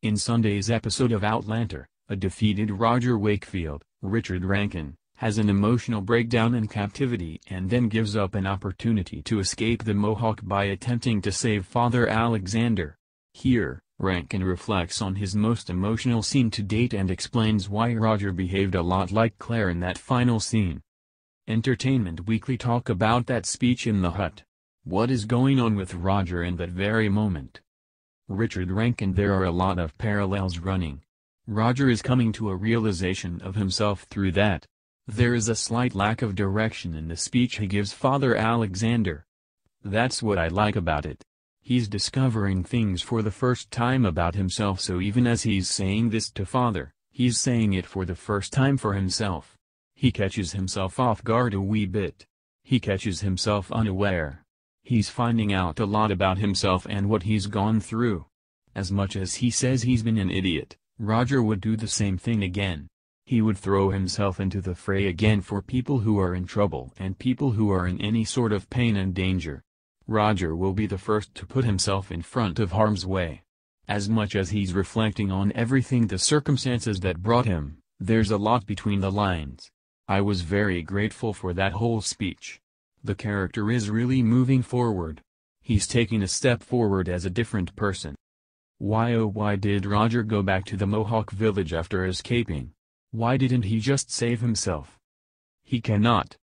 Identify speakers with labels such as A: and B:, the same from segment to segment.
A: In Sunday's episode of Outlander, a defeated Roger Wakefield, Richard Rankin, has an emotional breakdown in captivity and then gives up an opportunity to escape the Mohawk by attempting to save Father Alexander. Here, Rankin reflects on his most emotional scene to date and explains why Roger behaved a lot like Claire in that final scene. Entertainment Weekly talk about that speech in the hut. What is going on with Roger in that very moment? Richard Rankin There are a lot of parallels running. Roger is coming to a realization of himself through that. There is a slight lack of direction in the speech he gives Father Alexander. That's what I like about it. He's discovering things for the first time about himself so even as he's saying this to Father, he's saying it for the first time for himself. He catches himself off guard a wee bit. He catches himself unaware. He's finding out a lot about himself and what he's gone through. As much as he says he's been an idiot, Roger would do the same thing again. He would throw himself into the fray again for people who are in trouble and people who are in any sort of pain and danger. Roger will be the first to put himself in front of harm's way. As much as he's reflecting on everything the circumstances that brought him, there's a lot between the lines. I was very grateful for that whole speech. The character is really moving forward. He's taking a step forward as a different person. Why oh why did Roger go back to the Mohawk village after escaping? Why didn't he just save himself? He cannot.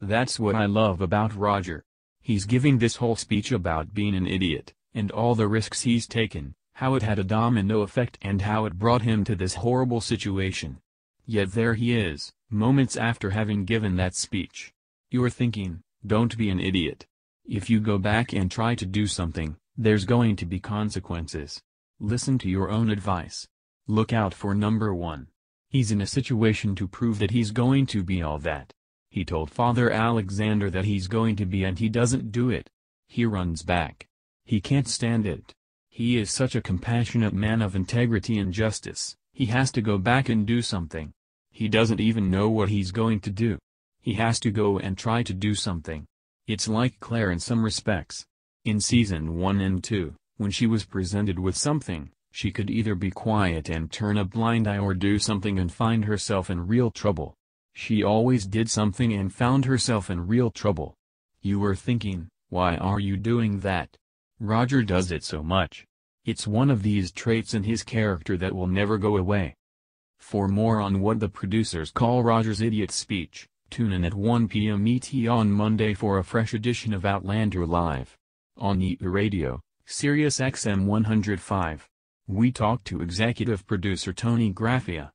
A: That's what I love about Roger. He's giving this whole speech about being an idiot, and all the risks he's taken, how it had a domino effect and how it brought him to this horrible situation. Yet there he is, moments after having given that speech. You're thinking, don't be an idiot. If you go back and try to do something, there's going to be consequences. Listen to your own advice. Look out for number one. He's in a situation to prove that he's going to be all that. He told Father Alexander that he's going to be and he doesn't do it. He runs back. He can't stand it. He is such a compassionate man of integrity and justice, he has to go back and do something. He doesn't even know what he's going to do. He has to go and try to do something. It's like Claire in some respects. In season 1 and 2, when she was presented with something, she could either be quiet and turn a blind eye or do something and find herself in real trouble. She always did something and found herself in real trouble. You were thinking, why are you doing that? Roger does it so much. It's one of these traits in his character that will never go away. For more on what the producers call Roger's idiot speech, tune in at 1 p.m. ET on Monday for a fresh edition of Outlander Live. On ET Radio. Sirius XM 105. We talked to executive producer Toni Graphia.